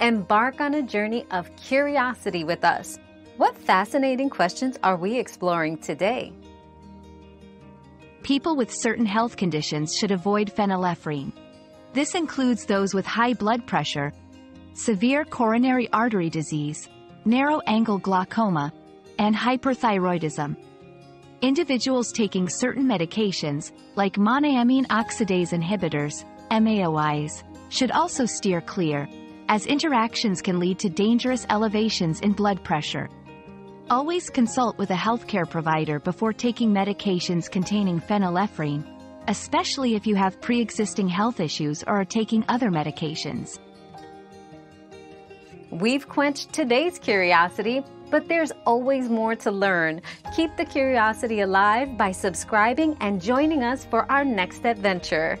Embark on a journey of curiosity with us. What fascinating questions are we exploring today? People with certain health conditions should avoid phenylephrine. This includes those with high blood pressure, severe coronary artery disease, narrow-angle glaucoma, and hyperthyroidism. Individuals taking certain medications, like monoamine oxidase inhibitors, MAOIs, should also steer clear, as interactions can lead to dangerous elevations in blood pressure. Always consult with a healthcare provider before taking medications containing phenylephrine, especially if you have pre-existing health issues or are taking other medications. We've quenched today's curiosity, but there's always more to learn. Keep the curiosity alive by subscribing and joining us for our next adventure.